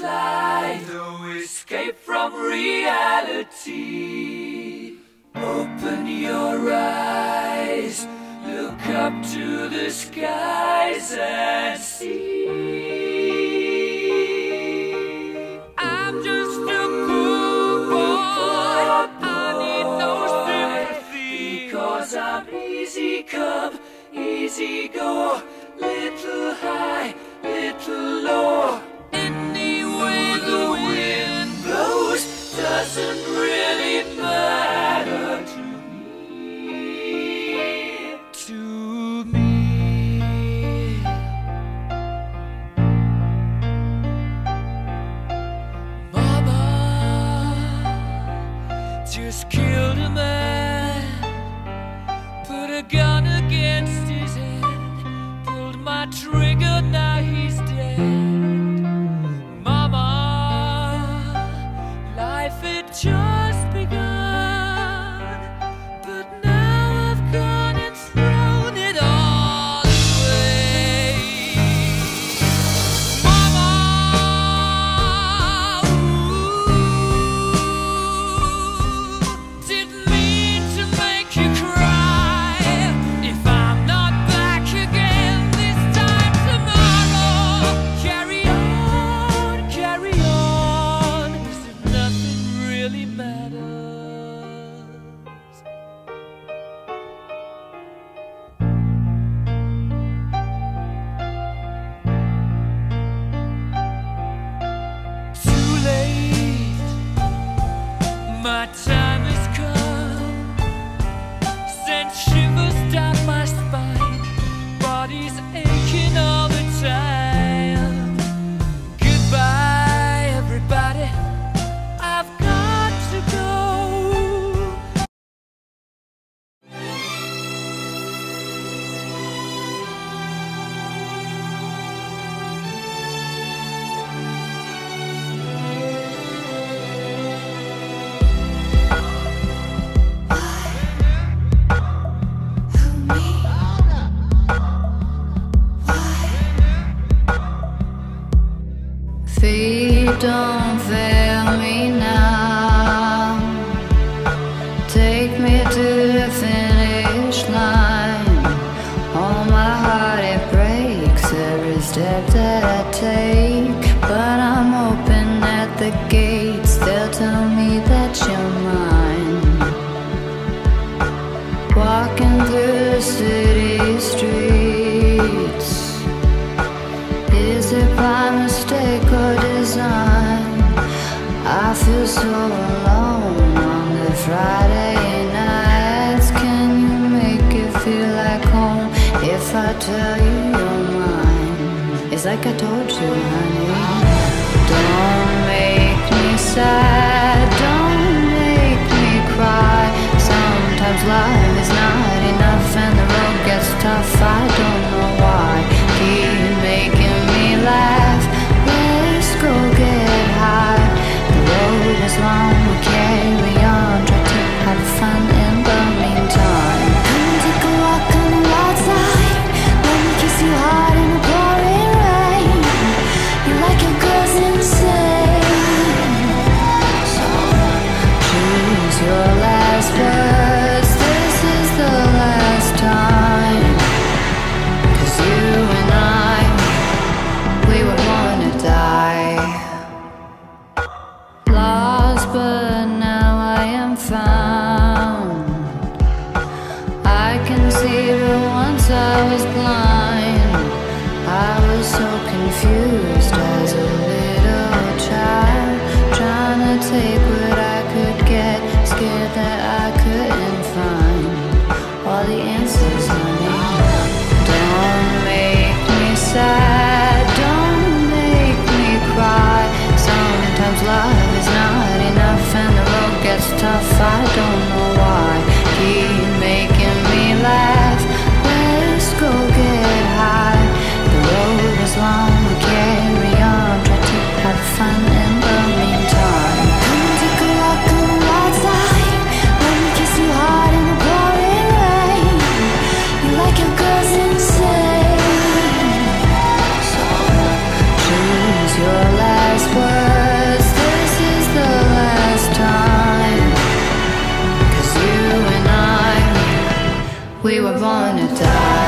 slide, no escape from reality. Open your eyes, look up to the skies and see. just killed a man, put a gun against his head, pulled my trigger now. we don't time. I feel so alone on the Friday nights. Can you make it feel like home if I tell you you're mine? It's like I told you, honey. Don't make me sad, don't make me cry. Sometimes life is not enough and the road gets tough, I don't know find stuff I don't We were born to die.